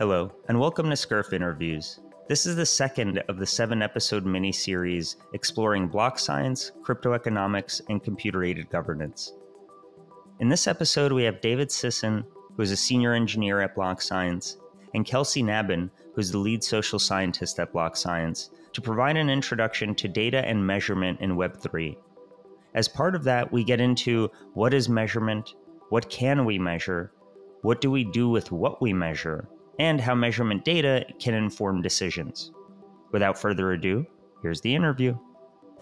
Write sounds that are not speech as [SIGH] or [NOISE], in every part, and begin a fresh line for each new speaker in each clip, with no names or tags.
Hello, and welcome to SCRF Interviews. This is the second of the seven episode mini series exploring BlockScience, crypto economics, and computer aided governance. In this episode, we have David Sisson, who is a senior engineer at BlockScience, and Kelsie Nabben, who is the lead social scientist at BlockScience, to provide an introduction to data and measurement in Web3. As part of that, we get into what is measurement, what can we measure, what do we do with what we measure, and how measurement data can inform decisions. Without further ado, here's the interview.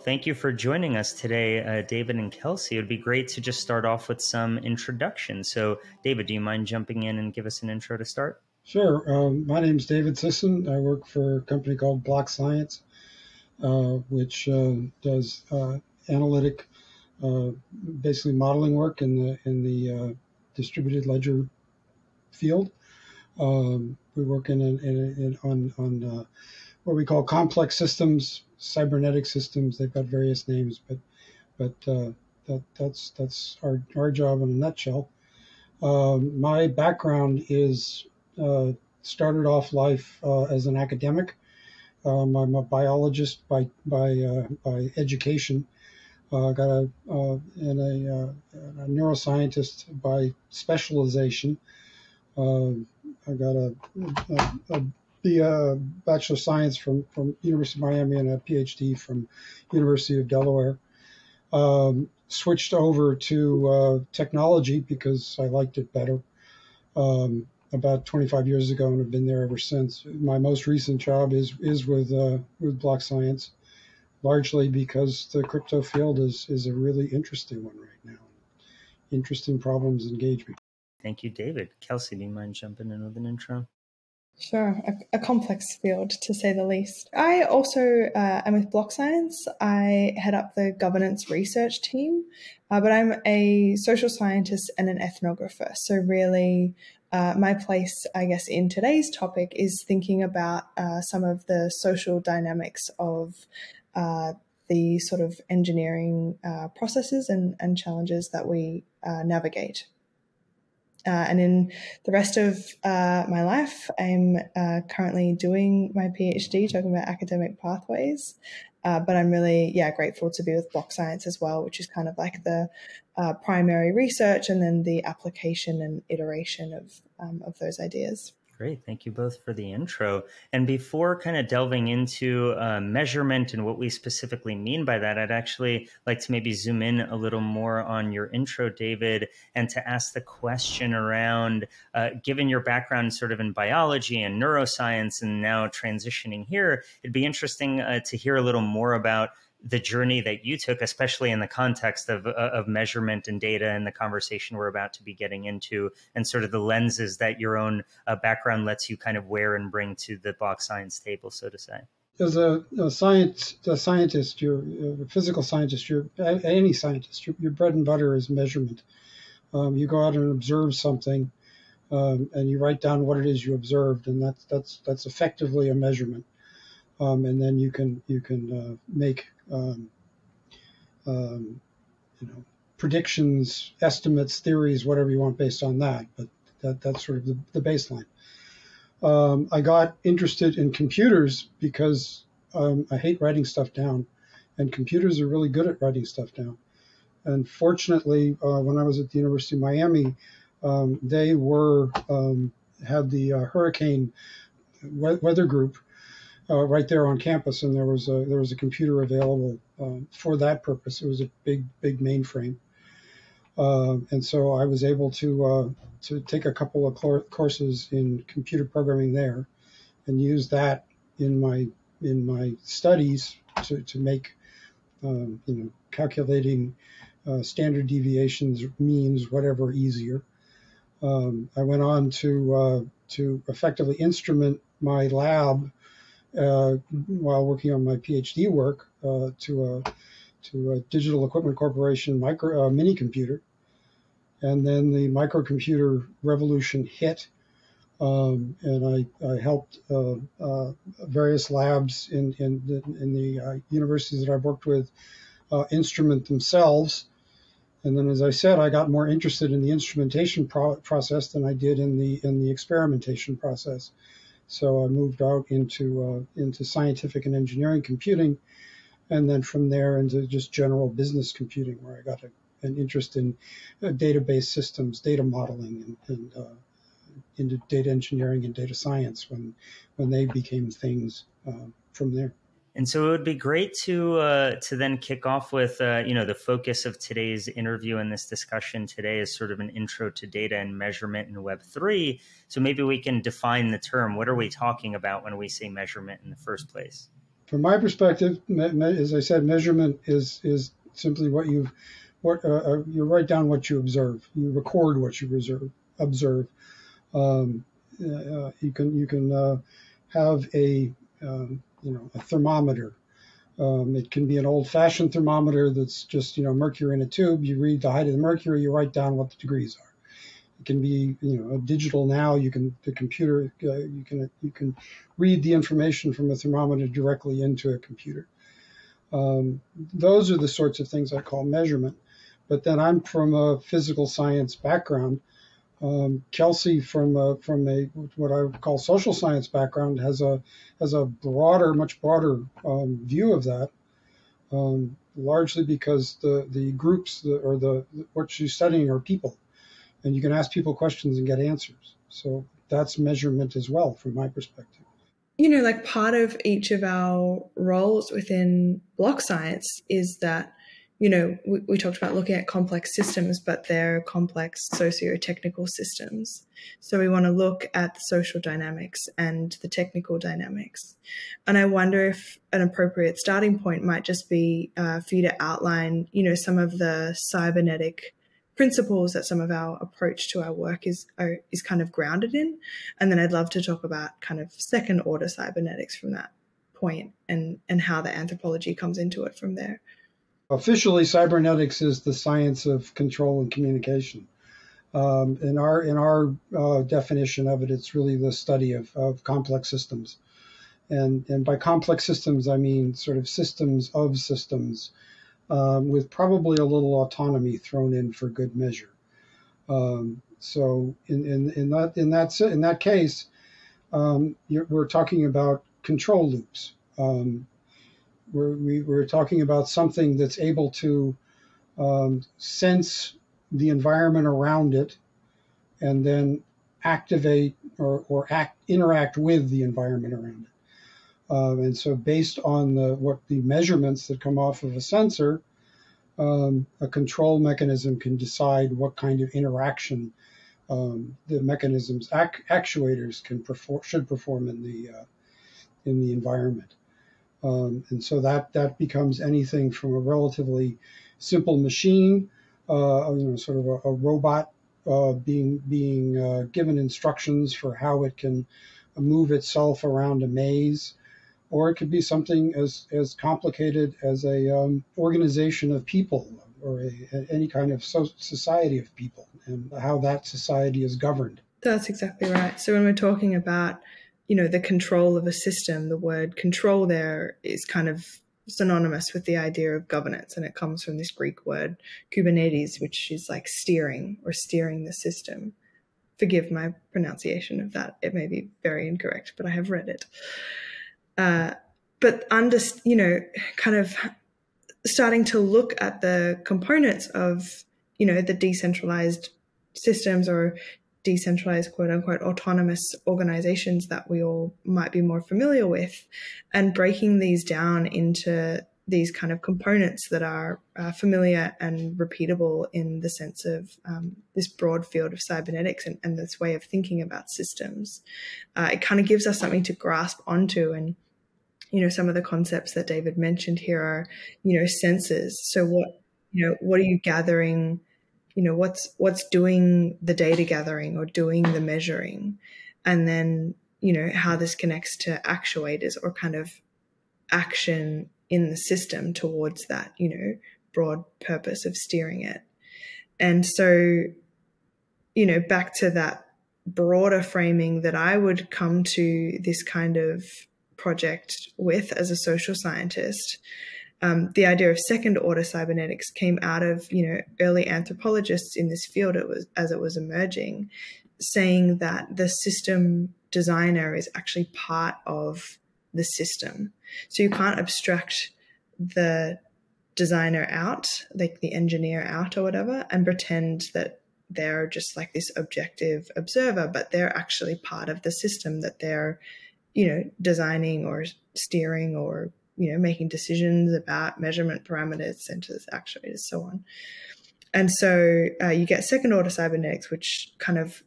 Thank you for joining us today, uh, David and Kelsie. It would be great to just start off with some introduction. So, David, do you mind jumping in and give us an intro to start?
Sure. Um, my name is David Sisson. I work for a company called BlockScience, uh, which uh, does analytic, uh, basically modeling work in the in the uh, distributed ledger field. Um, we work in, in, in on on uh, what we call complex systems, cybernetic systems. They've got various names, but but uh, that that's that's our our job in a nutshell. Um, my background is uh, started off life uh, as an academic. Um, I'm a biologist by by uh, by education. Uh, got a and a, a, neuroscientist by specialization. Um, I got a, a, a uh, Bachelor of Science from, from University of Miami and a PhD from University of Delaware. Um, switched over to uh, technology because I liked it better um, about 25 years ago and have been there ever since. My most recent job is is with uh, with BlockScience, largely because the crypto field is is a really interesting one right now. Interesting problems engage me.
Thank you, David. Kelsie, do you mind jumping in with an intro?
Sure, a, a, complex field to say the least. I also uh, am with BlockScience. I head up the governance research team, uh, but I'm a social scientist and an ethnographer. So, really, uh, my place, I guess, in today's topic is thinking about uh, some of the social dynamics of uh, the sort of engineering uh, processes and, and challenges that we navigate. Uh, and in the rest of uh, my life, I'm uh, currently doing my PhD, talking about academic pathways. Uh, but I'm really, yeah, grateful to be with BlockScience as well, which is kind of like the uh, primary research and then the application and iteration of um, of those ideas.
Great. Thank you both for the intro. And before kind of delving into uh, measurement and what we specifically mean by that, I'd actually like to maybe zoom in a little more on your intro, David, and to ask the question around uh, given your background sort of in biology and neuroscience and now transitioning here, it'd be interesting uh, to hear a little more about the journey that you took, especially in the context of, uh, of measurement and data and the conversation we're about to be getting into, and sort of the lenses that your own uh, background lets you kind of wear and bring to the BlockScience table, so to say.
As a, a science a scientist, you're a physical scientist, you're any scientist, your, your bread and butter is measurement. Um, you go out and observe something, um, and you write down what it is you observed, and that's that's that's effectively a measurement. Um, and then you can you can uh, make um, um, you know, predictions, estimates, theories, whatever you want based on that. But that, that's sort of the, the baseline. Um, I got interested in computers because um, I hate writing stuff down, and computers are really good at writing stuff down. And fortunately, uh, when I was at the University of Miami, um, they were um, had the uh, hurricane weather group uh, right there on campus, and there was a there was a computer available uh, for that purpose. It was a big big mainframe, uh, and so I was able to uh, to take a couple of courses in computer programming there, and use that in my in my studies to to make um, you know calculating uh, standard deviations, means, whatever easier. Um, I went on to uh, to effectively instrument my lab while working on my PhD work uh, to a to a Digital Equipment Corporation micro uh, mini computer, and then the microcomputer revolution hit, um, and I, I helped uh, uh, various labs in in the, in the uh, universities that I've worked with instrument themselves. And then, as I said, I got more interested in the instrumentation pro- process than I did in the in the experimentation process. So I moved out into uh, into scientific and engineering computing, and then from there into just general business computing, where I got a, an interest in uh, database systems, data modeling, and, and uh, into data engineering and data science when when they became things uh, from there.
And so it would be great to uh, to then kick off with uh, you know the focus of today's interview and this discussion today is sort of an intro to data and measurement in Web three. So maybe we can define the term. What are we talking about when we say measurement in the first place?
From my perspective, as I said, measurement is is simply what you what uh, uh, you write down what you observe. You record what you observe. Observe. Um, uh, you can you can uh, have a um, you know, a thermometer. Um, it can be an old-fashioned thermometer that's just, you know, mercury in a tube. You read the height of the mercury, you write down what the degrees are. It can be, you know, a digital now. You can the computer, uh, you can you can read the information from a thermometer directly into a computer. Um, those are the sorts of things I call measurement. But then I'm from a physical science background, um, Kelsie, from a, from a what I would call social science background, has a has a broader, much broader um, view of that. Um, largely because the the groups or the what she's studying are people, and you can ask people questions and get answers. So that's measurement as well, from my perspective.
You know, like part of each of our roles within BlockScience is that you know, we, we, talked about looking at complex systems, but they're complex socio-technical systems. So we want to look at the social dynamics and the technical dynamics. And I wonder if an appropriate starting point might just be uh, for you to outline, you know, some of the cybernetic principles that some of our approach to our work is are, is kind of grounded in. And then I'd love to talk about kind of second order cybernetics from that point and and how the anthropology comes into it from there.
Officially, cybernetics is the science of control and communication. Um, in our in our uh, definition of it, it's really the study of, of complex systems, and and by complex systems, I mean sort of systems of systems, um, with probably a little autonomy thrown in for good measure. Um, so in, in in that in that in that case, um, we're talking about control loops. Um, we're, we, we're talking about something that's able to um, sense the environment around it and then activate or, or act, interact with the environment around it. Um, and so, based on the, what the measurements that come off of a sensor, um, a control mechanism can decide what kind of interaction um, the mechanisms ac- actuators can perform should perform in the uh, in the environment. Um, and so that, that becomes anything from a relatively simple machine, uh, you know, sort of a, a robot uh, being, being uh, given instructions for how it can move itself around a maze, or it could be something as, as complicated as a um, organization of people or a, any kind of so society of people and how that society is governed.
That's exactly right. So when we're talking about you know, the control of a system, the word control there is kind of synonymous with the idea of governance. And it comes from this Greek word, Kubernetes, which is like steering or steering the system. Forgive my pronunciation of that. It may be very incorrect, but I have read it. Uh, but under, you know, kind of starting to look at the components of, you know, the decentralized systems or decentralized, quote unquote, autonomous organizations that we all might be more familiar with, and breaking these down into these kind of components that are uh, familiar and repeatable in the sense of um, this broad field of cybernetics and, and, this way of thinking about systems. Uh, it kind of gives us something to grasp onto and you know some of the concepts that david mentioned here are you know senses. so what you know what are you gathering you know what's what's doing the data gathering or doing the measuring? And then you know how this connects to actuators or kind of action in the system towards that you know broad purpose of steering it. And so you know back to that broader framing that i would come to this kind of project with as a social scientist um, the idea of second order cybernetics came out of you know early anthropologists in this field it was, as it was emerging, saying that the system designer is actually part of the system. So you can't abstract the designer out, like the engineer out or whatever, and pretend that they're just like this objective observer, but they're actually part of the system that they're, you know, designing or steering or, you know, making decisions about measurement parameters, sensors, actuators, so on. And so uh, you get second order cybernetics, which kind of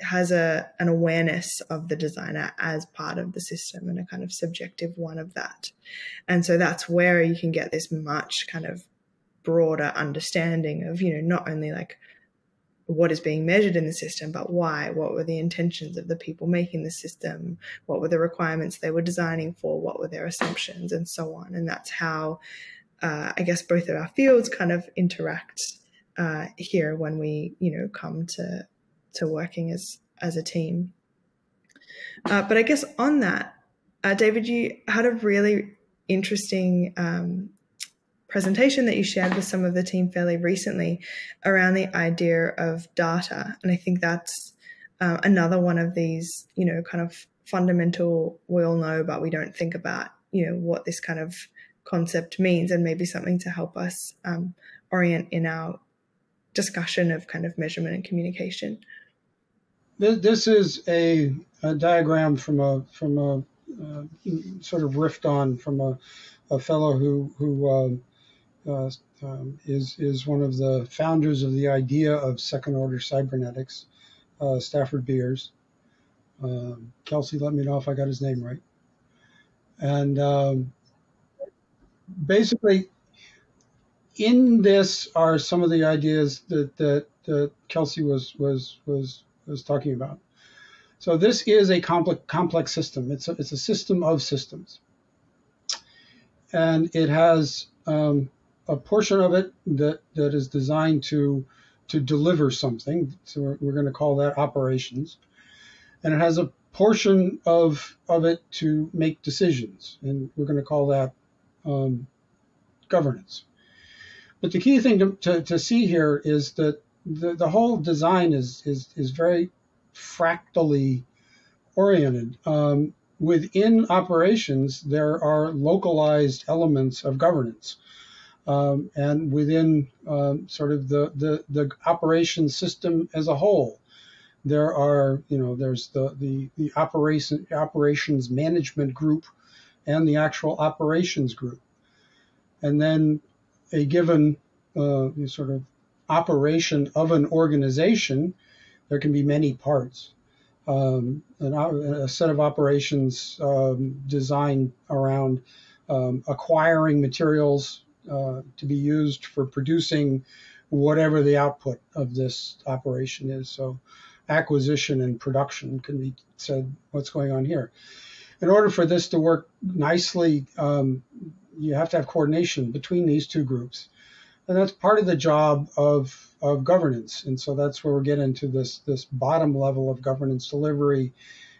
has a an awareness of the designer as part of the system and a kind of subjective one of that. And so that's where you can get this much kind of broader understanding of, you know, not only like what is being measured in the system, but why, what were the intentions of the people making the system, what were the requirements they were designing for, what were their assumptions, and so on. And that's how uh, I guess both of our fields kind of interact uh, here when we, you know, come to to working as as a team. Uh, but I guess on that, uh, David, you had a really interesting um, presentation that you shared with some of the team fairly recently around the idea of data, and I think that's uh, another one of these, you know, kind of fundamental. We all know, but we don't think about, you know, what this kind of concept means, and maybe something to help us um, orient in our discussion of kind of measurement and communication.
This is a, a diagram from a from a uh, sort of riffed on from a, a fellow who who um, uh, um, is is one of the founders of the idea of second order cybernetics, uh, Stafford Beers. Um, Kelsie, let me know if I got his name right. And um, basically, in this are some of the ideas that that, that Kelsie was was was was talking about. So this is a complex, complex system. It's a, it's a system of systems. And it has um, a portion of it that, that is designed to, to deliver something. So we're, we're going to call that operations. And it has a portion of, of it to make decisions. And we're going to call that um, governance. But the key thing to, to, to see here is that the, the whole design is, is, is very fractally oriented. Um, within operations, there are localized elements of governance. Um, and within um, sort of the, the, the operation system as a whole, there are, you know, there's the, the, the operation, operations management group and the actual operations group. And then a given uh, sort of operation of an organization, there can be many parts. Um, an, a set of operations um, designed around um, acquiring materials uh, to be used for producing whatever the output of this operation is. So, acquisition and production can be said what's going on here. In order for this to work nicely, um, you have to have coordination between these two groups and that's part of the job of of governance. And so that's where we get into this this bottom level of governance delivery,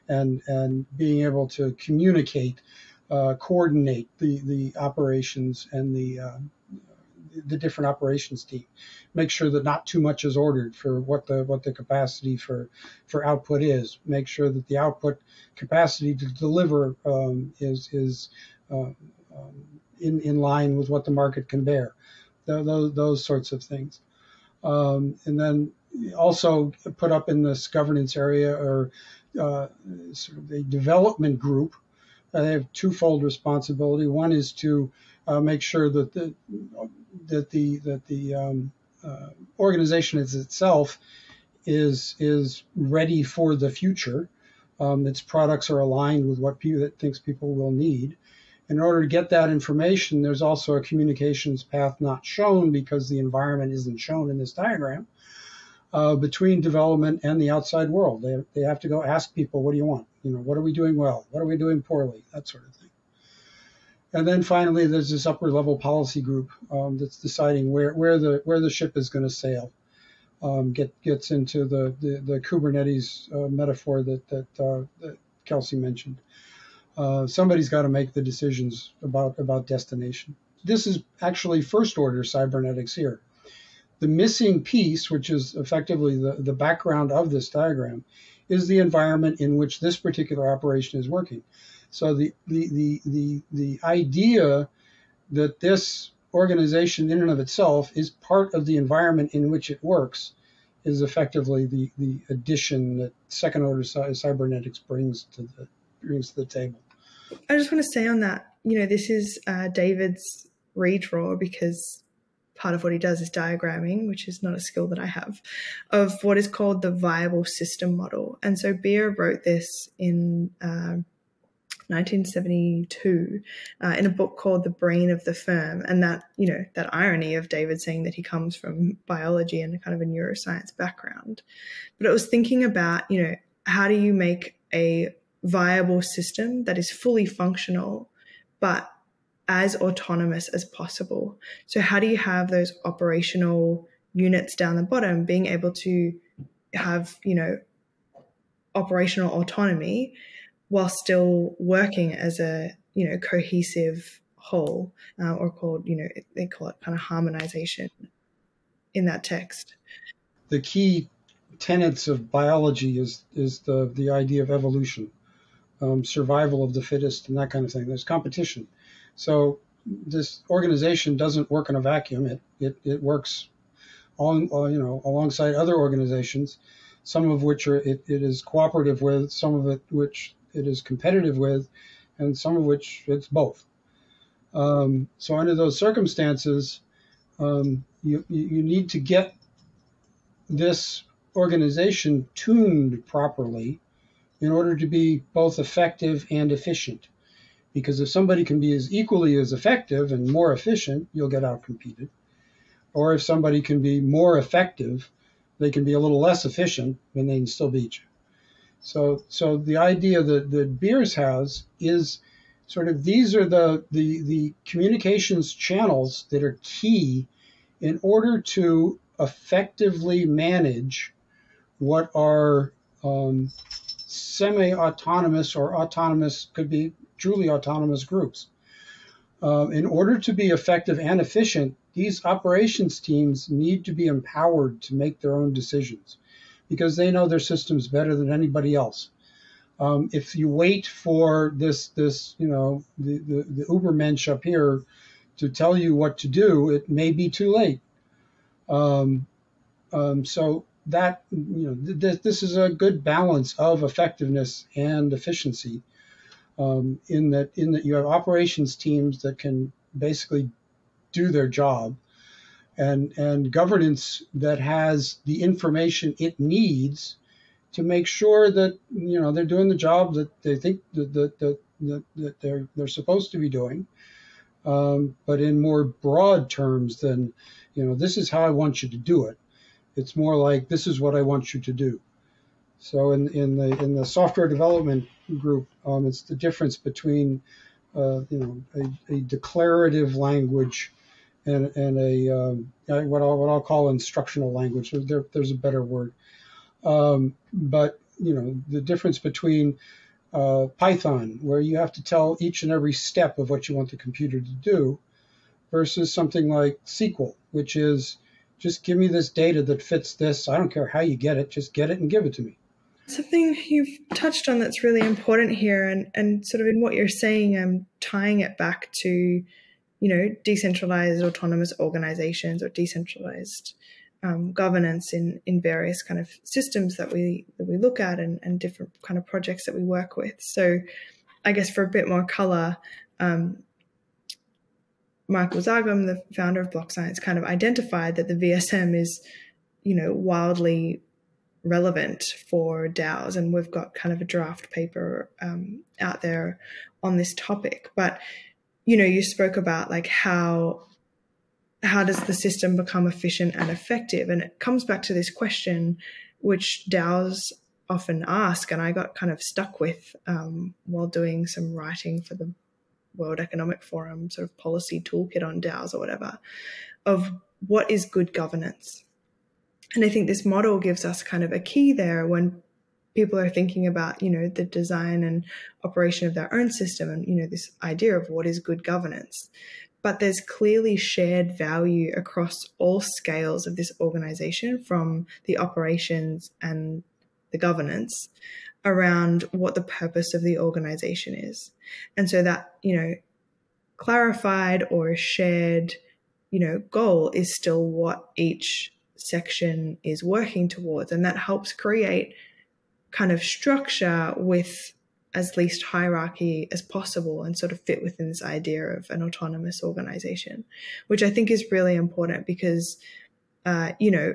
and and being able to communicate, uh, coordinate the the operations and the uh, the different operations team, make sure that not too much is ordered for what the what the capacity for for output is. Make sure that the output capacity to deliver um, is is uh, um, in in line with what the market can bear those, those sorts of things. Um, and then also put up in this governance area or uh, sort of a development group. Uh, they have twofold responsibility. One is to uh, make sure that the that the that the um, uh, organization is itself is is ready for the future. Um, its products are aligned with what people that thinks people will need, in order to get that information, there's also a communications path not shown because the environment isn't shown in this diagram uh, between development and the outside world. They, they have to go ask people, what do you want? You know, what are we doing well? What are we doing poorly? That sort of thing. And then finally, there's this upper level policy group um, that's deciding where, where the where the ship is going to sail. Um, get gets into the the, the Kubernetes uh, metaphor that that, uh, that Kelsie mentioned uh, somebody's got to make the decisions about about destination. this is actually first order cybernetics here. The missing piece, which is effectively the, the background of this diagram, is the environment in which this particular operation is working. So the the the the, the idea that this organization in and of itself is part of the environment in which it works is effectively the, the addition that second order cybernetics brings to the brings to the table.
I just want to say on that, you know, this is uh, David's redraw because part of what he does is diagramming, which is not a skill that I have, of what is called the viable system model. And so Beer wrote this in uh, 1972 uh, in a book called The Brain of the Firm. And that, you know, that irony of David saying that he comes from biology and kind of a neuroscience background. But it was thinking about, you know, how do you make a viable system that is fully functional, but as autonomous as possible? So, how do you have those operational units down the bottom being able to have, you know, operational autonomy? while still working as a you know cohesive whole, uh, or called you know they call it kind of harmonization in that text.
The key tenets of biology is is the the idea of evolution, um, survival of the fittest, and that kind of thing. There's competition, so this organization doesn't work in a vacuum. It it, it works on uh, you know alongside other organizations, some of which are it, it is cooperative with, some of it which it is competitive with, and some of which it's both. Um, so under those circumstances, um, you, you need to get this organization tuned properly in order to be both effective and efficient. Because if somebody can be as equally as effective and more efficient, you'll get outcompeted. Or if somebody can be more effective, they can be a little less efficient, and they can still beat you. So, so the idea that, that Beers has is sort of these are the, the, the communications channels that are key in order to effectively manage what are um, semi-autonomous or autonomous, could be truly autonomous groups. Uh, in order to be effective and efficient, these operations teams need to be empowered to make their own decisions because they know their systems better than anybody else. Um, if you wait for this, this you know, the, the, the Ubermensch up here to tell you what to do, it may be too late. Um, um, so that you know, th- this is a good balance of effectiveness and efficiency. Um, in that, in that you have operations teams that can basically do their job, and and governance that has the information it needs to make sure that you know they're doing the job that they think that that, that, that, that they're they're supposed to be doing. Um, but in more broad terms than you know this is how I want you to do it. It's more like this is what I want you to do so in in the in the software development group um, it's the difference between uh, you know a, a declarative language and, and a um, what I'll what I'll call instructional language. There, there's a better word, um, but you know the difference between uh, Python, where you have to tell each and every step of what you want the computer to do, versus something like SQL, which is just give me this data that fits this. I don't care how you get it, just get it and give it to me.
Something you've touched on that's really important here, and, and sort of in what you're saying, I'm tying it back to you know, decentralized autonomous organizations or decentralized um, governance in, in various kind of systems that we that we look at and, and different kind of projects that we work with. So I guess for a bit more color, um, Michael Zargham, the founder of BlockScience, kind of identified that the VSM is, you know, wildly relevant for DAOs, and we've got kind of a draft paper um, out there on this topic. But you know, you spoke about like how how does the system become efficient and effective? And it comes back to this question, which DAOs often ask, and I got kind of stuck with um, while doing some writing for the World Economic Forum sort of policy toolkit on DAOs or whatever, of what is good governance. And I think this model gives us kind of a key there when people are thinking about, you know, the design and operation of their own system and, you know, this idea of what is good governance. but there's clearly shared value across all scales of this organization from the operations and the governance around what the purpose of the organization is. And so that, you know, clarified or shared, you know, goal is still what each section is working towards. And that helps create kind of structure with as least hierarchy as possible and sort of fit within this idea of an autonomous organization, which I think is really important because, uh, you know,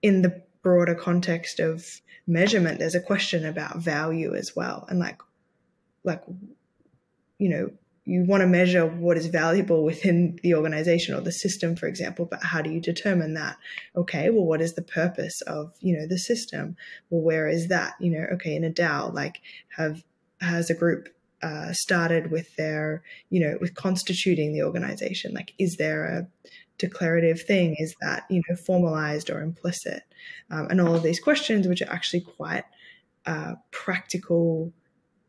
in the broader context of measurement, there's a question about value as well. And like, like, you know, you want to measure what is valuable within the organization or the system, for example, but how do you determine that? Okay, well, what is the purpose of, you know, the system? Well, where is that? You know, okay, in a DAO, like have has a group uh, started with their, you know, with constituting the organization? Like, is there a declarative thing? Is that, you know, formalized or implicit? Um, and all of these questions, which are actually quite uh, practical,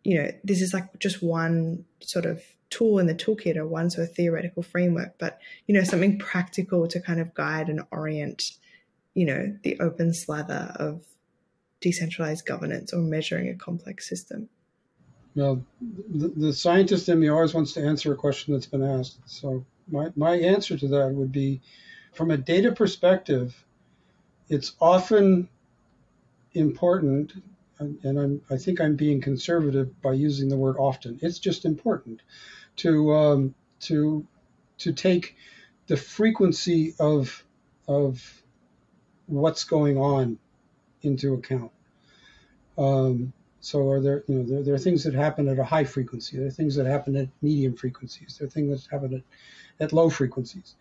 you know, this is like just one sort of tool in the toolkit or one sort of theoretical framework, but, you know, something practical to kind of guide and orient, you know, the open slather of decentralized governance or measuring a complex system.
Well, the, the scientist in me always wants to answer a question that's been asked. So my, my answer to that would be from a data perspective, it's often important, and I'm, I think I'm being conservative by using the word often. It's just important to um, to to take the frequency of of what's going on into account. Um, so are there, you know, there, there, are things that happen at a high frequency. There are things that happen at medium frequencies. There are things that happen at, at low frequencies.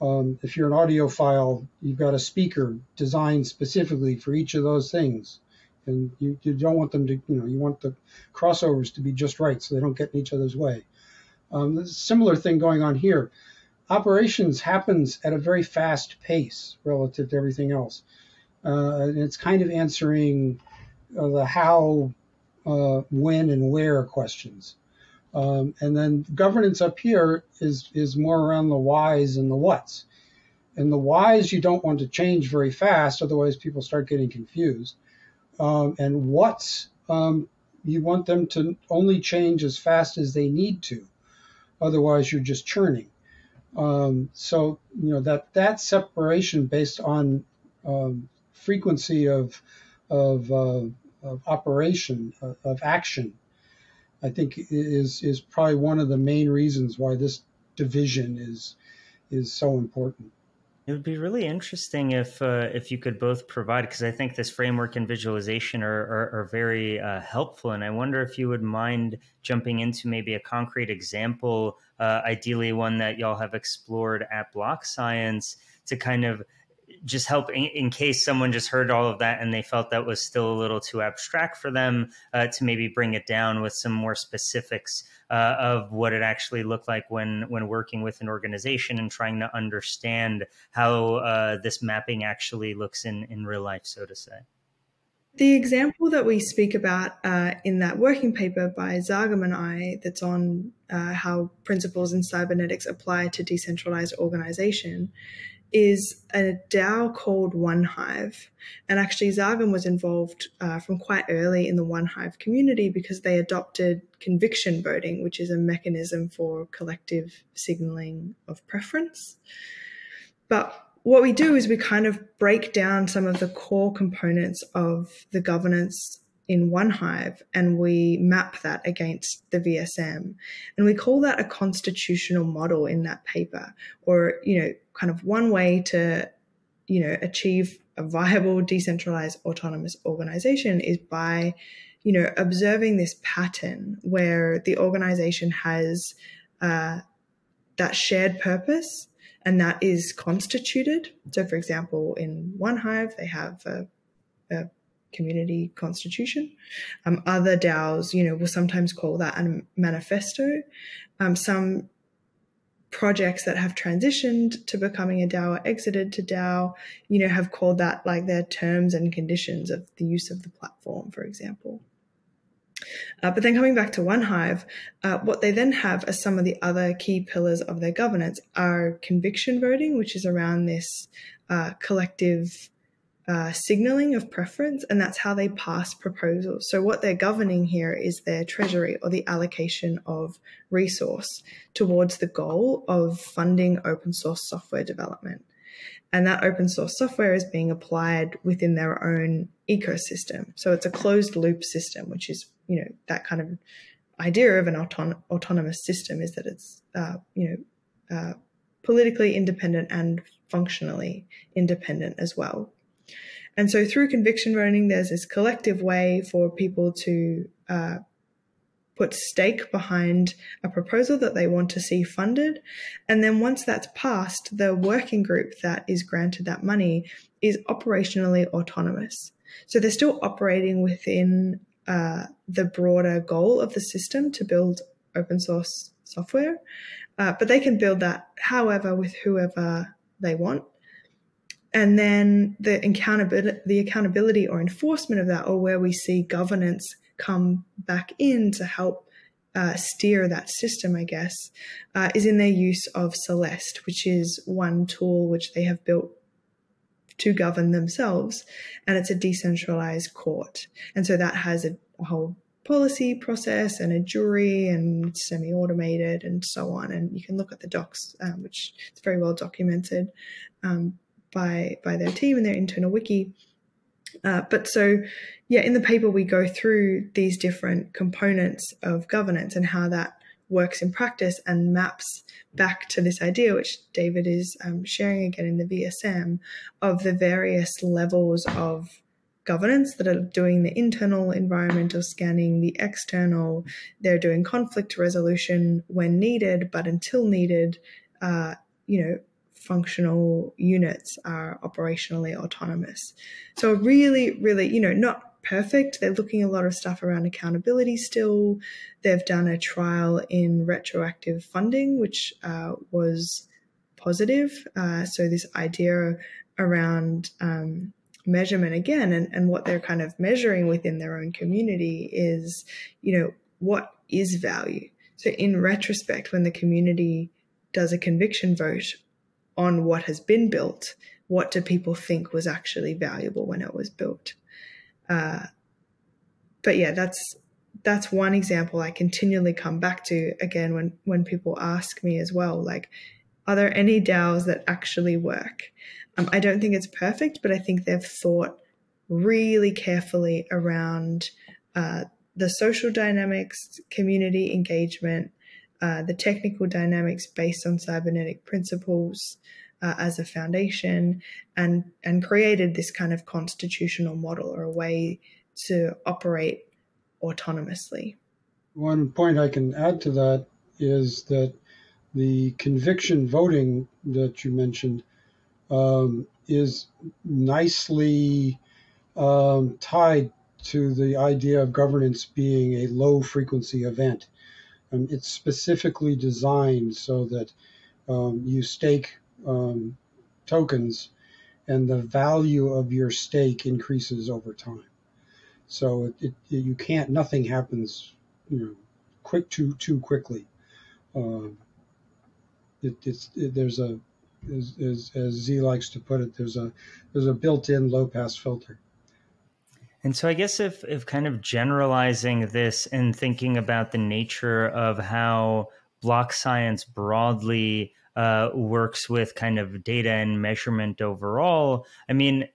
Um, if you're an audiophile, you've got a speaker designed specifically for each of those things. And you, you don't want them to, you know, you want the crossovers to be just right so they don't get in each other's way. Um, similar thing going on here. Operations happens at a very fast pace relative to everything else. Uh, and it's kind of answering uh, the how uh, when and where questions. Um, and then governance up here is is more around the whys and the whats. And the whys you don't want to change very fast, otherwise people start getting confused. Um, and whats um, you want them to only change as fast as they need to, otherwise you're just churning. Um, so you know that that separation based on um, frequency of of uh, of operation, of, of action, I think is is probably one of the main reasons why this division is is so important.
It would be really interesting if uh, if you could both provide, because I think this framework and visualization are are, are very uh, helpful, and I wonder if you would mind jumping into maybe a concrete example, uh, ideally one that y'all have explored at BlockScience, to kind of just help in, in, case someone just heard all of that and they felt that was still a little too abstract for them uh, to maybe bring it down with some more specifics uh, of what it actually looked like when when working with an organization and trying to understand how uh, this mapping actually looks in in real life, so to say.
The example that we speak about uh, in that working paper by Zargham and I, that's on uh, how principles in cybernetics apply to decentralized organization, is a DAO called 1Hive. And actually, Zargham was involved uh, from quite early in the 1Hive community because they adopted conviction voting, which is a mechanism for collective signaling of preference. But what we do is we kind of break down some of the core components of the governance in 1Hive and we map that against the VSM. And we call that a constitutional model in that paper, or, you know, kind of one way to, you know, achieve a viable decentralized autonomous organization is by, you know, observing this pattern where the organization has uh, that shared purpose and that is constituted. So, for example, in 1Hive, they have a, community constitution. Um, other DAOs, you know, will sometimes call that a manifesto. Um, some projects that have transitioned to becoming a DAO or exited to DAO, you know, have called that like their terms and conditions of the use of the platform, for example. Uh, but then coming back to 1Hive, uh, what they then have as some of the other key pillars of their governance are conviction voting, which is around this uh, collective uh, signaling of preference, and that's how they pass proposals. So, what they're governing here is their treasury or the allocation of resource towards the goal of funding open source software development. And that open source software is being applied within their own ecosystem. So, it's a closed loop system, which is, you know, that kind of idea of an auton- autonomous system is that it's, uh, you know, uh, politically independent and functionally independent as well. And so through conviction voting, there's this collective way for people to uh, put stake behind a proposal that they want to see funded. And then once that's passed, the working group that is granted that money is operationally autonomous. So they're still operating within uh, the broader goal of the system to build open source software, uh, but they can build that however with whoever they want and then the accountability, the accountability or enforcement of that, or where we see governance come back in to help uh, steer that system, I guess, uh, is in their use of Celeste, which is one tool which they have built to govern themselves, and it's a decentralized court, and so that has a, a whole policy process and a jury and semi-automated and so on. And you can look at the docs um, which is very well documented um, by by their team and their internal wiki. Uh, but so, yeah, in the paper we go through these different components of governance and how that works in practice and maps back to this idea, which David is um, sharing again in the VSM, of the various levels of governance that are doing the internal environmental scanning, the external, they're doing conflict resolution when needed, but until needed, uh, you know, functional units are operationally autonomous. So really, really, you know, not perfect. They're looking a lot of stuff around accountability still. They've done a trial in retroactive funding, which uh, was positive. Uh, so this idea around um, measurement again and, and what they're kind of measuring within their own community is, you know, what is value? So in retrospect, when the community does a conviction vote on what has been built, what do people think was actually valuable when it was built? Uh, but yeah, that's that's one example I continually come back to again when when people ask me as well, like, are there any DAOs that actually work? Um, I don't think it's perfect, but I think they've thought really carefully around uh, the social dynamics, community engagement, uh, the technical dynamics based on cybernetic principles uh, as a foundation and and created this kind of constitutional model or a way to operate autonomously.
One point I can add to that is that the conviction voting that you mentioned um, is nicely um, tied to the idea of governance being a low frequency event. Um, it's specifically designed so that um, you stake um, tokens and the value of your stake increases over time. So it, it, you can't, nothing happens, you know, quick too too quickly. Um, it, it's there's a as, as, as Z likes to put it, there's a there's a built-in low pass filter.
And so I guess if if kind of generalizing this and thinking about the nature of how BlockScience broadly uh, works with kind of data and measurement overall, I mean,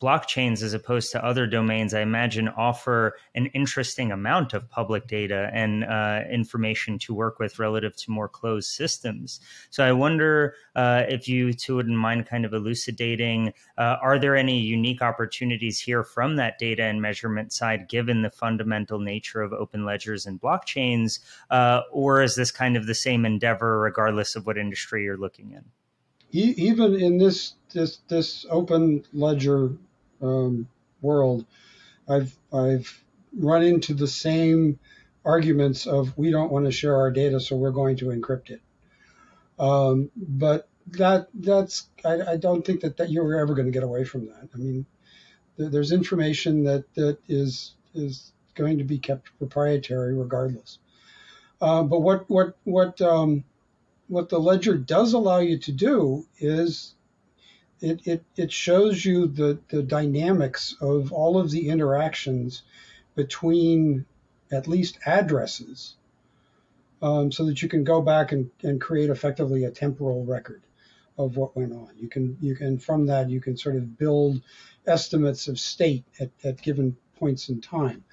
blockchains as opposed to other domains i imagine offer an interesting amount of public data and uh, information to work with relative to more closed systems. So i wonder uh, if you two wouldn't mind kind of elucidating uh, are there any unique opportunities here from that data and measurement side given the fundamental nature of open ledgers and blockchains uh, or is this kind of the same endeavor regardless of what industry you're looking in?
Even in this this this open ledger um, world, I've I've run into the same arguments of we don't want to share our data, so we're going to encrypt it. Um, but that that's I, I, don't think that, that you're ever going to get away from that. I mean, there's information that that is is going to be kept proprietary regardless. Uh, but what what what um, what the ledger does allow you to do is it, it, it shows you the, the dynamics of all of the interactions between at least addresses um, so that you can go back and, and create effectively a temporal record of what went on. You can you can from that you can sort of build estimates of state at, at given points in time.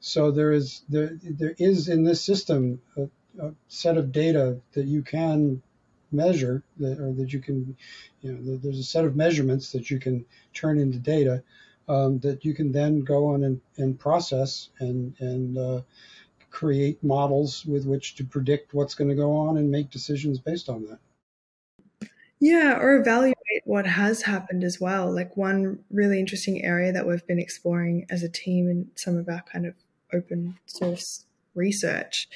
So there is there there is in this system a, a set of data that you can measure that or that you can you know there's a set of measurements that you can turn into data um, that you can then go on and, and process and and uh, create models with which to predict what's going to go on and make decisions based on that.
Yeah, or evaluate what has happened as well. Like one really interesting area that we've been exploring as a team in some of our kind of open source research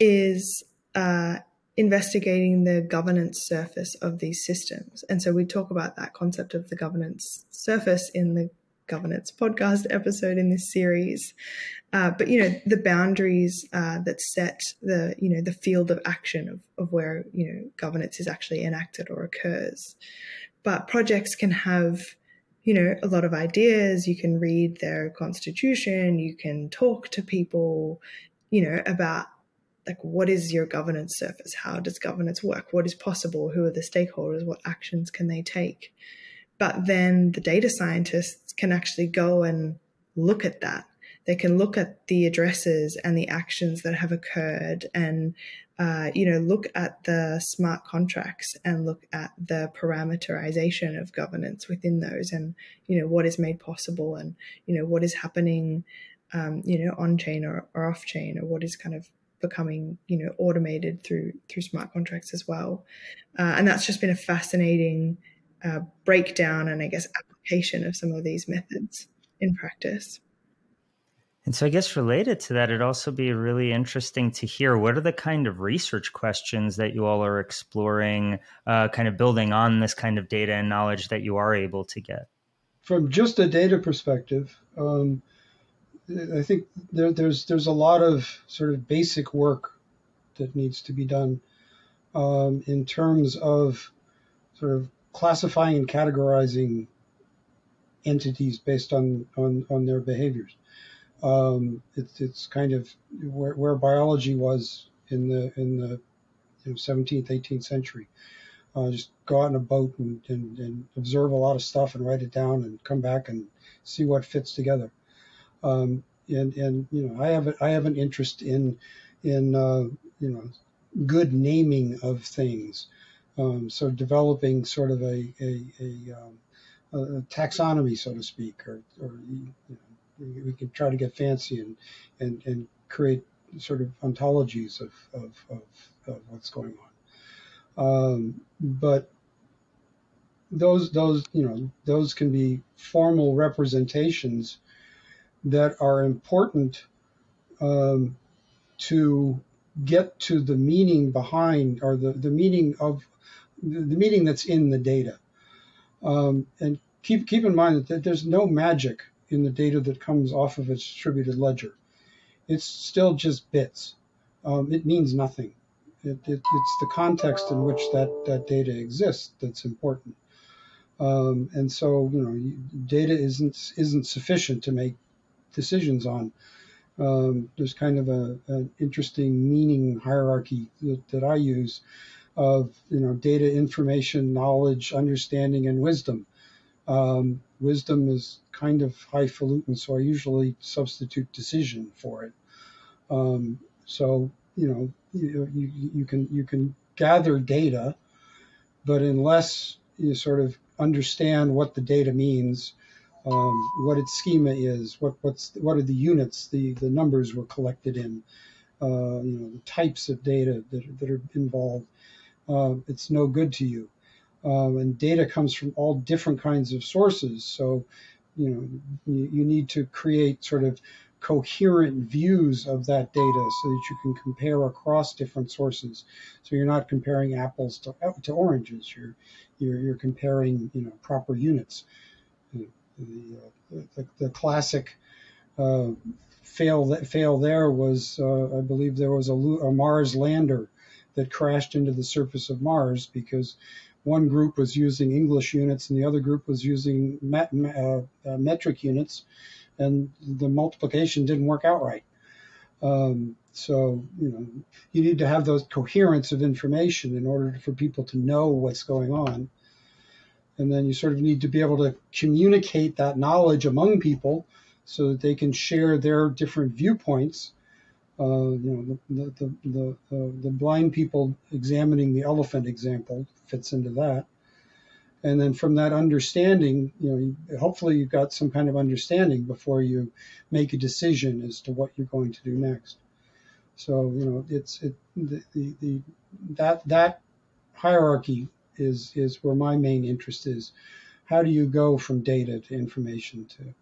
is uh, investigating the governance surface of these systems. And so we talk about that concept of the governance surface in the governance podcast episode in this series. Uh, but you know the boundaries uh, that set the you know the field of action of, of where you know governance is actually enacted or occurs. But projects can have you know a lot of ideas. You can read their constitution. You can talk to people. You know about like what is your governance surface? How does governance work? What is possible? Who are the stakeholders? What actions can they take? But then the data scientists can actually go and look at that. They can look at the addresses and the actions that have occurred and, uh, you know, look at the smart contracts and look at the parameterization of governance within those and, you know, what is made possible and, you know, what is happening, um, you know, on chain or, or off chain or what is kind of becoming you know automated through through smart contracts as well uh, and that's just been a fascinating uh, breakdown and I guess application of some of these methods in practice.
And so, I guess related to that, it'd also be really interesting to hear what are the kind of research questions that you all are exploring, uh, kind of building on this kind of data and knowledge that you are able to get.
From just a data perspective, um, I think there, there's there's a lot of sort of basic work that needs to be done um, in terms of sort of classifying and categorizing entities based on on, on their behaviors. Um, it's it's kind of where, where biology was in the in the you know, 17th 18th century. Uh, just go out in a boat and, and, and, observe a lot of stuff and write it down and come back and see what fits together. Um, and and you know I have a, I have an interest in in uh, you know good naming of things. Um, so developing sort of a, a, a, um, a, taxonomy, so to speak, or, or you know, we can try to get fancy and, and, and create sort of ontologies of, of, of, of what's going on. Um, but those those you know those can be formal representations that are important um, to get to the meaning behind or the, the meaning of the meaning that's in the data. Um, and keep keep in mind that there's no magic in the data that comes off of a distributed ledger. It's still just bits. Um, it means nothing. It, it, it's the context in which that, that data exists that's important. Um, and so, you know, data isn't isn't sufficient to make decisions on. Um, there's kind of a, an interesting meaning hierarchy that, that I use of you know data, information, knowledge, understanding, and wisdom. Um, wisdom is kind of highfalutin, so I usually substitute decision for it. Um, so you know you, you, you can you can gather data, but unless you sort of understand what the data means, um, what its schema is, what what's what are the units, the the numbers were collected in, uh, you know, the types of data that, that are involved uh, it's no good to you. Um, and data comes from all different kinds of sources. So, you know, you, you, need to create sort of coherent views of that data so that you can compare across different sources. So you're not comparing apples to, to oranges. You're, you're, you're comparing, you know, proper units. The, uh, the, the classic uh, fail that fail there was uh, I believe there was a, a, Mars lander that crashed into the surface of Mars because one group was using English units and the other group was using met, uh, uh, metric units, and the multiplication didn't work out right. Um, so you know you need to have those coherence of information in order for people to know what's going on and then you sort of need to be able to communicate that knowledge among people so that they can share their different viewpoints. Uh, you know, the the, the, the, the blind people examining the elephant example fits into that. And then from that understanding, you know, hopefully you've got some kind of understanding before you make a decision as to what you're going to do next. So, you know, it's it the, the, the that that hierarchy is is where my main interest is. How do you go from data to information to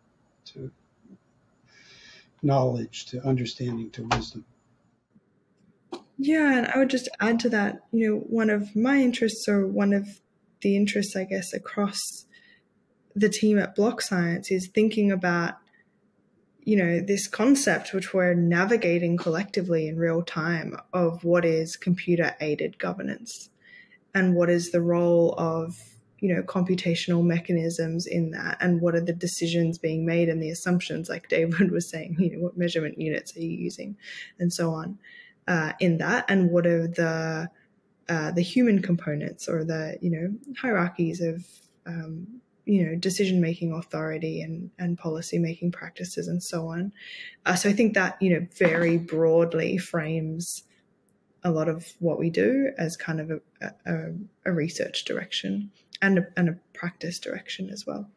to knowledge to understanding to wisdom?
Yeah, and I would just add to that, you know, one of my interests or one of the interests, I guess, across the team at BlockScience is thinking about, you know, this concept which we're navigating collectively in real time of what is computer aided governance and what is the role of you know computational mechanisms in that and what are the decisions being made and the assumptions like david was saying you know what measurement units are you using and so on uh, in that and what are the uh, the human components or the you know hierarchies of um, you know decision making authority and and policy making practices and so on. Uh, so i think that you know very broadly frames a lot of what we do as kind of a, a, a research direction and a, and a practice direction as well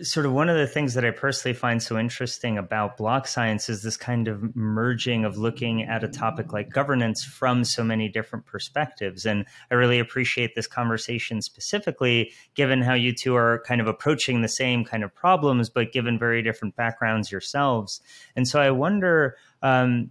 sort of one of the things that I personally find so interesting about BlockScience is this kind of merging of looking at a topic like governance from so many different perspectives. And I really appreciate this conversation specifically, given how you two are kind of approaching the same kind of problems, but given very different backgrounds yourselves. And so I wonder, um,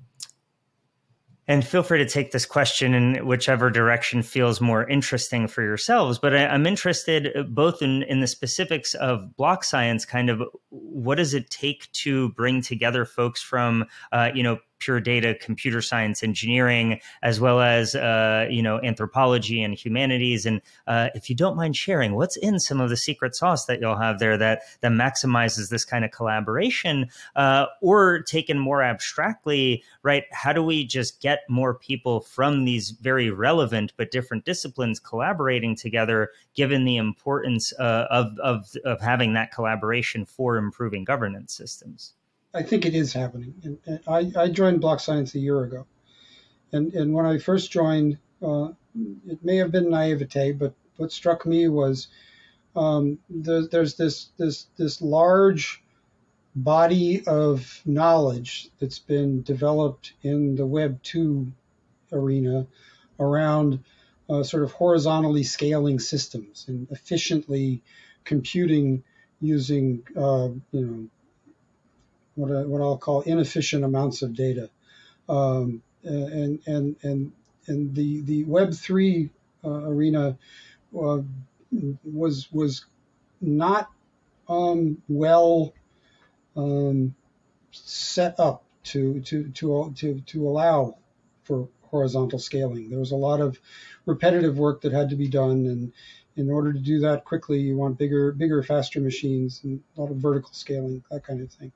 and feel free to take this question in whichever direction feels more interesting for yourselves. But I, am interested uh, both in, in the specifics of BlockScience, kind of what does it take to bring together folks from, uh, you know, pure data, computer science, engineering, as well as uh, you know anthropology and humanities. And uh, if you don't mind sharing, what's in some of the secret sauce that you'll have there that that maximizes this kind of collaboration, uh, or taken more abstractly, right? How do we just get more people from these very relevant but different disciplines collaborating together, given the importance uh, of, of of having that collaboration for improving governance systems?
I think it is happening. And, and I, I, joined BlockScience a year ago, and and when I first joined, uh, it may have been naivete, but what struck me was um, the, there's this this this large body of knowledge that's been developed in the Web two arena around uh, sort of horizontally scaling systems and efficiently computing using uh, you know what, I, what I'll call inefficient amounts of data. Um, and, and, and, and the, the Web3 uh, arena uh, was, was not um, well um, set up to, to, to, to, to allow for horizontal scaling. There was a lot of repetitive work that had to be done, and in order to do that quickly, you want bigger, bigger, faster machines and a lot of vertical scaling, that kind of thing.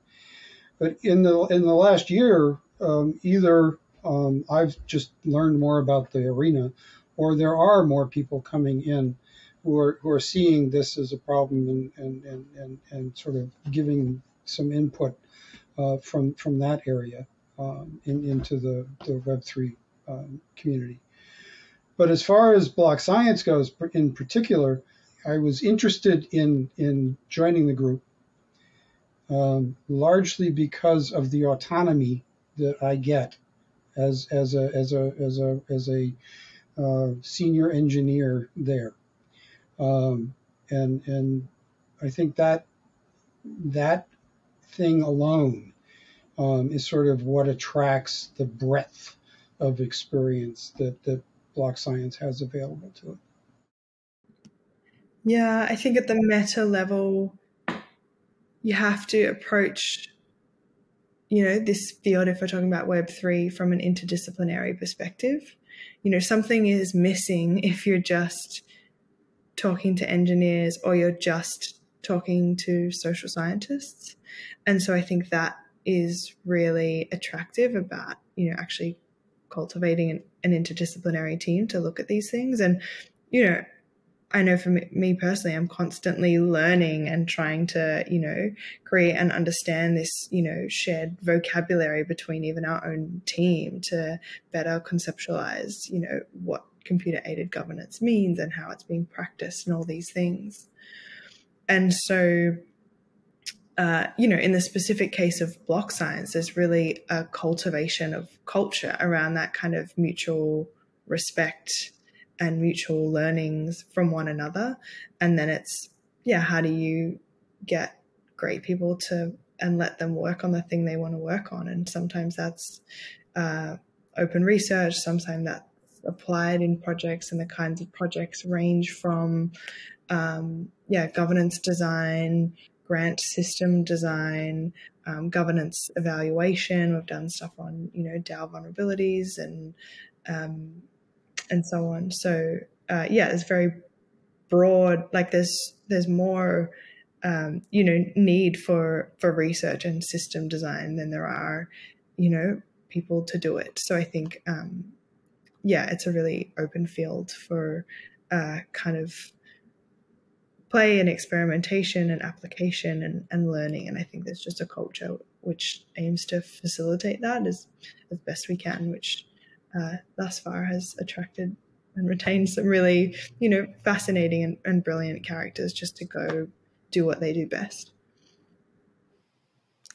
But in the in the last year, um, either um, I've just learned more about the arena, or there are more people coming in who are who are seeing this as a problem and and and and, and sort of giving some input uh, from from that area um, in, into the the Web three um, community. But as far as BlockScience goes, in particular, I was interested in in joining the group um, largely because of the autonomy that I get as as a as a as a as a uh, senior engineer there, um, and and I think that that thing alone um, is sort of what attracts the breadth of experience that that BlockScience has available to it.
Yeah, I think at the meta level, you have to approach you know, this field, if we're talking about Web3 from an interdisciplinary perspective, you know, something is missing if you're just talking to engineers or you're just talking to social scientists. And so I think that is really attractive about, you know, actually cultivating an, an interdisciplinary team to look at these things. And, you know, I know for me personally, I'm constantly learning and trying to, you know, create and understand this, you know, shared vocabulary between even our own team to better conceptualize, you know, what computer aided governance means and how it's being practiced and all these things. And so, uh, you know, in the specific case of BlockScience, there's really a cultivation of culture around that kind of mutual respect and mutual learnings from one another. And then it's, yeah, how do you get great people to and let them work on the thing they want to work on? And sometimes that's uh, open research, sometimes that's applied in projects, and the kinds of projects range from, um, yeah, governance design, grant system design, um, governance evaluation. We've done stuff on, you know, DAO vulnerabilities and um, and so on. So uh, yeah, it's very broad. Like there's there's more um, you know need for for research and system design than there are you know people to do it. So I think um, yeah, it's a really open field for uh, kind of play and experimentation and application and, and learning. And I think there's just a culture which aims to facilitate that as, as best we can, which uh, thus far has attracted and retained some really, you know, fascinating and, and brilliant characters just to go do what they do best.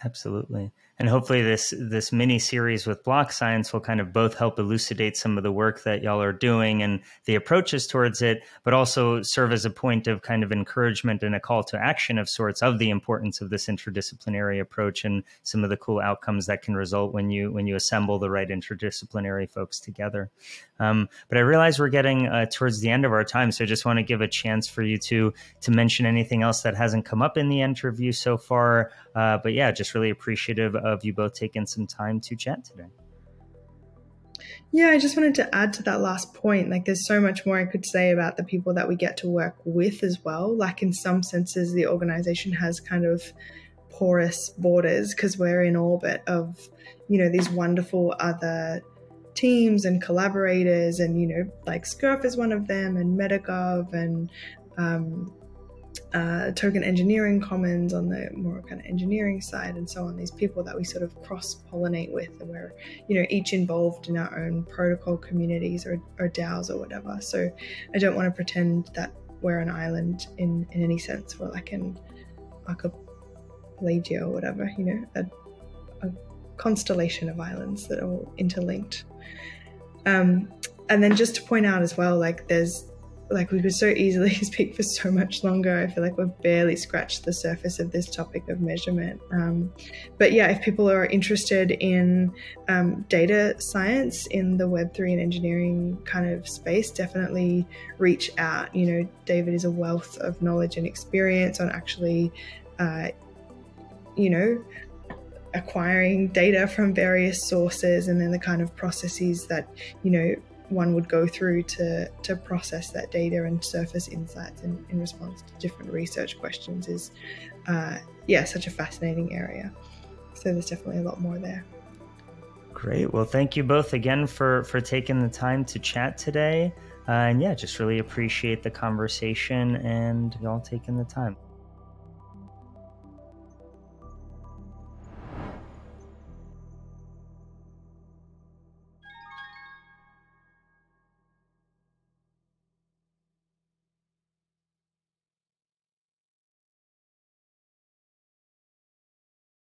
Absolutely and hopefully this this mini series with BlockScience will kind of both help elucidate some of the work that y'all are doing and the approaches towards it but also serve as a point of kind of encouragement and a call to action of sorts of the importance of this interdisciplinary approach and some of the cool outcomes that can result when you when you assemble the right interdisciplinary folks together. Um, but i realize we're getting uh, towards the end of our time so i just want to give a chance for you to to mention anything else that hasn't come up in the interview so far. Uh, but yeah just really appreciative of of you both taking some time to chat today.
Yeah, I just wanted to add to that last point. Like, there's so much more I could say about the people that we get to work with as well. Like, in some senses, the organization has kind of porous borders because we're in orbit of, you know, these wonderful other teams and collaborators. And, you know, like SCRF is one of them, and MetaGov, and um, uh, token engineering commons on the more kind of engineering side and so on these people that we sort of cross pollinate with and we're you know each involved in our own protocol communities or, or DAOs or whatever. So I don't want to pretend that we're an island in in any sense. We're like an archipelago or whatever you know a, a constellation of islands that are all interlinked. Um, and then just to point out as well like there's like we could so easily [LAUGHS] speak for so much longer. I feel like we've barely scratched the surface of this topic of measurement. Um, but yeah, if people are interested in um, data science in the Web3 and engineering kind of space, definitely reach out. You know, David is a wealth of knowledge and experience on actually, uh, you know, acquiring data from various sources and then the kind of processes that, you know, one would go through to, to process that data and surface insights in, in response to different research questions is, uh, yeah, such a fascinating area. So there's definitely a lot more there.
Great. Well, thank you both again for for taking the time to chat today. Uh, and yeah, just really appreciate the conversation and y'all taking the time.